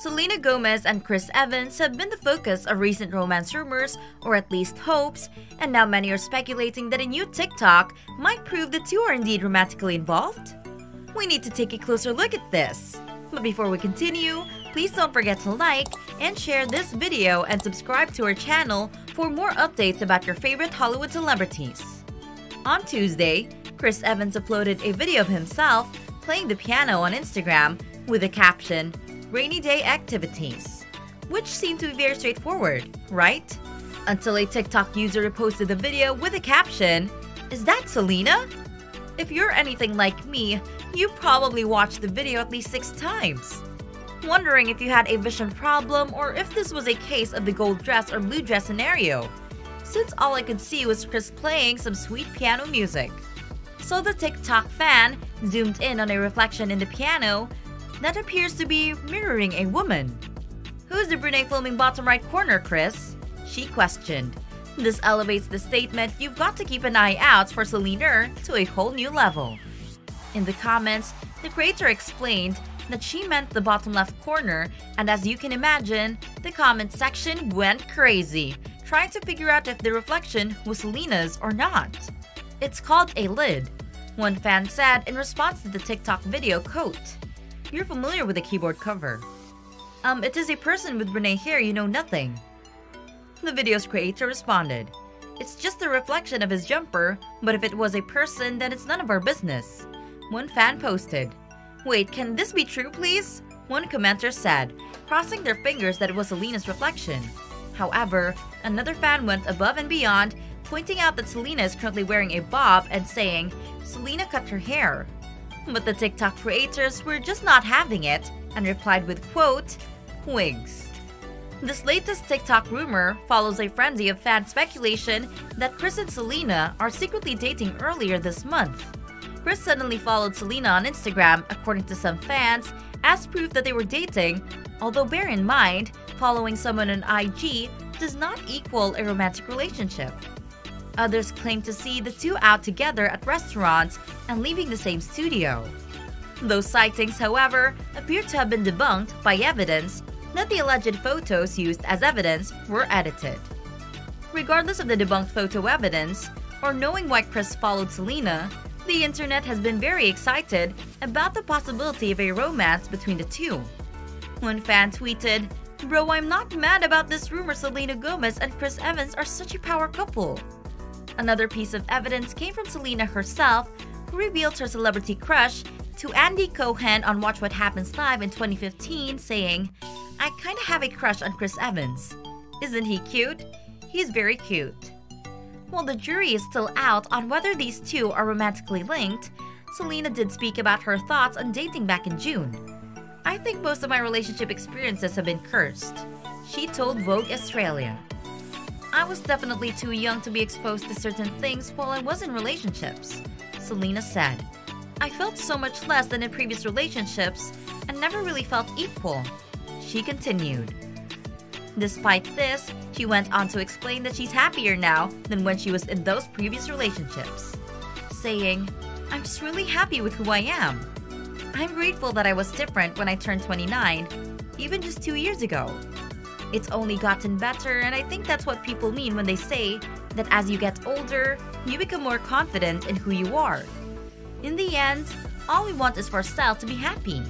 Selena Gomez and Chris Evans have been the focus of recent romance rumors, or at least hopes, and now many are speculating that a new TikTok might prove the two are indeed romantically involved. We need to take a closer look at this. But before we continue, please don't forget to like and share this video and subscribe to our channel for more updates about your favorite Hollywood celebrities. On Tuesday, Chris Evans uploaded a video of himself playing the piano on Instagram with the caption, rainy day activities, which seemed to be very straightforward, right? Until a TikTok user reposted the video with a caption, Is that Selena? If you're anything like me, you probably watched the video at least six times. Wondering if you had a vision problem or if this was a case of the gold dress or blue dress scenario, since all I could see was Chris playing some sweet piano music. So the TikTok fan zoomed in on a reflection in the piano that appears to be mirroring a woman. Who's the brunette filming bottom right corner, Chris? She questioned. This elevates the statement you've got to keep an eye out for Selena to a whole new level. In the comments, the creator explained that she meant the bottom left corner, and as you can imagine, the comment section went crazy, trying to figure out if the reflection was Selena's or not. It's called a lid, one fan said in response to the TikTok video quote. You're familiar with the keyboard cover. Um, it is a person with brunette hair you know nothing. The video's creator responded, It's just a reflection of his jumper, but if it was a person, then it's none of our business. One fan posted, Wait, can this be true, please? One commenter said, crossing their fingers that it was Selena's reflection. However, another fan went above and beyond, pointing out that Selena is currently wearing a bob and saying, Selena cut her hair. But the TikTok creators were just not having it and replied with quote, wigs. This latest TikTok rumor follows a frenzy of fan speculation that Chris and Selena are secretly dating earlier this month. Chris suddenly followed Selena on Instagram, according to some fans, as proof that they were dating, although bear in mind, following someone on IG does not equal a romantic relationship. Others claim to see the two out together at restaurants and leaving the same studio. Those sightings, however, appear to have been debunked by evidence that the alleged photos used as evidence were edited. Regardless of the debunked photo evidence, or knowing why Chris followed Selena, the internet has been very excited about the possibility of a romance between the two. One fan tweeted, Bro, I'm not mad about this rumor Selena Gomez and Chris Evans are such a power couple. Another piece of evidence came from Selena herself, who revealed her celebrity crush to Andy Cohen on Watch What Happens Live in 2015, saying, I kinda have a crush on Chris Evans. Isn't he cute? He's very cute. While the jury is still out on whether these two are romantically linked, Selena did speak about her thoughts on dating back in June. I think most of my relationship experiences have been cursed, she told Vogue Australia. I was definitely too young to be exposed to certain things while I was in relationships, Selena said. I felt so much less than in previous relationships and never really felt equal. She continued. Despite this, she went on to explain that she's happier now than when she was in those previous relationships, saying, I'm just really happy with who I am. I'm grateful that I was different when I turned 29, even just two years ago. It's only gotten better, and I think that's what people mean when they say that as you get older, you become more confident in who you are. In the end, all we want is for Style to be happy.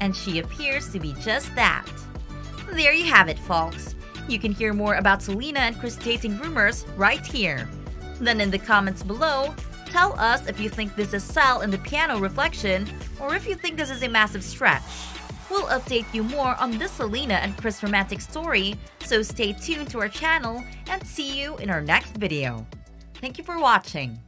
And she appears to be just that. There you have it, folks. You can hear more about Selena and Chris dating rumors right here. Then in the comments below, tell us if you think this is Sal in the piano reflection or if you think this is a massive stretch. We'll update you more on this Selena and Chris romantic story, so stay tuned to our channel and see you in our next video. Thank you for watching.